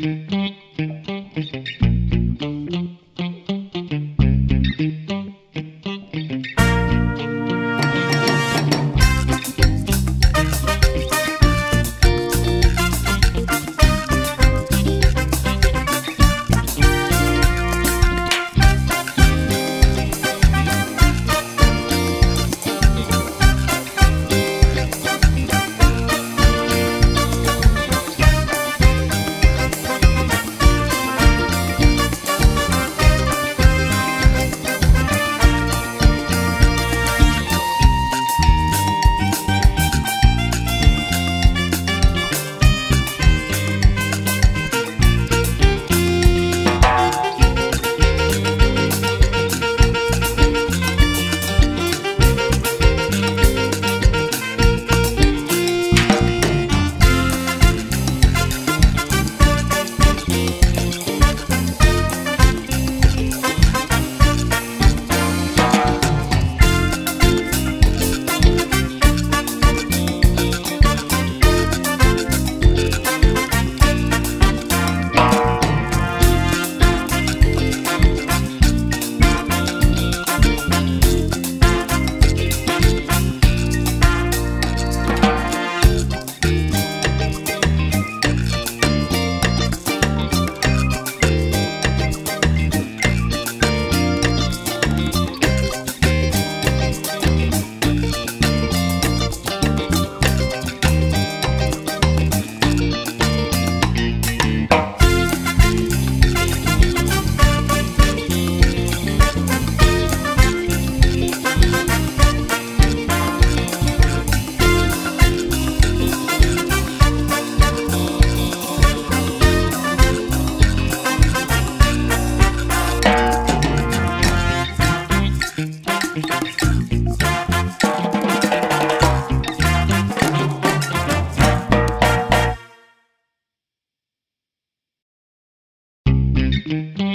Mm-hmm. You.